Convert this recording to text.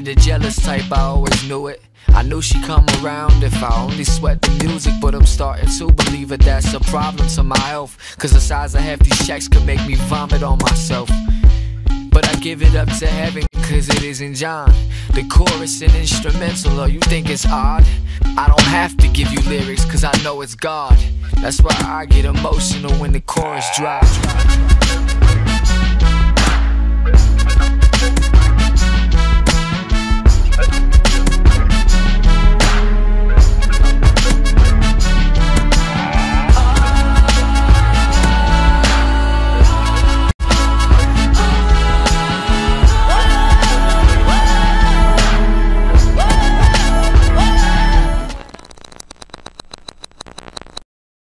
The jealous type, I always knew it. I knew she'd come around if I only sweat the music, but I'm starting to believe it. that's a problem to my health. Cause the size of half these checks could make me vomit on myself. But I give it up to heaven, cause it isn't John. The chorus and instrumental, or you think it's odd? I don't have to give you lyrics, cause I know it's God. That's why I get emotional when the chorus drops.